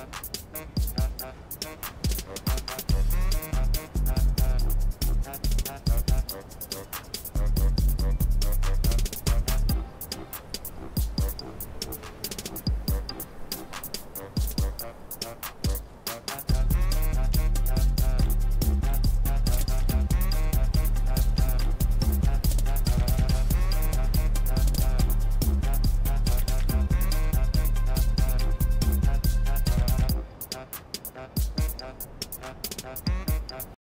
Yeah.